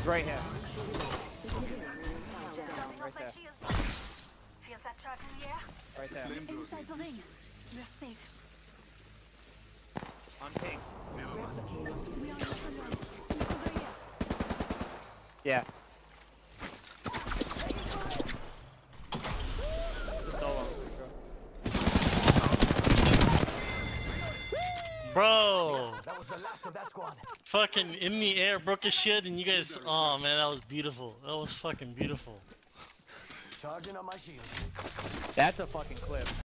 It's right here. Right there. shield. That charge in the air? Right there. Inside the ring. We're safe. On ping. We are not alone. Over here. Yeah. Solo. Bro, of that squad. fucking in the air, broke his shit, and you guys. Oh man, that was beautiful. That was fucking beautiful. Charging on my shield. That's a fucking clip.